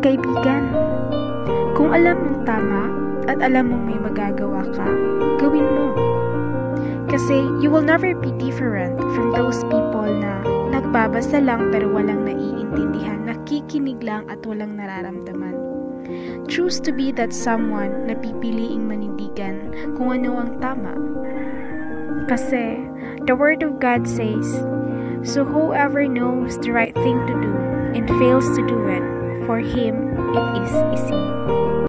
Kaibigan, kung alam mong tama at alam mong may magagawa ka, gawin mo. Kasi you will never be different from those people na nagbabasa lang pero walang naiintindihan, nakikinig lang at walang nararamdaman. Choose to be that someone na pipiliing manindigan kung ano ang tama. Kasi the Word of God says, So whoever knows the right thing to do and fails to do it, for him it is sin.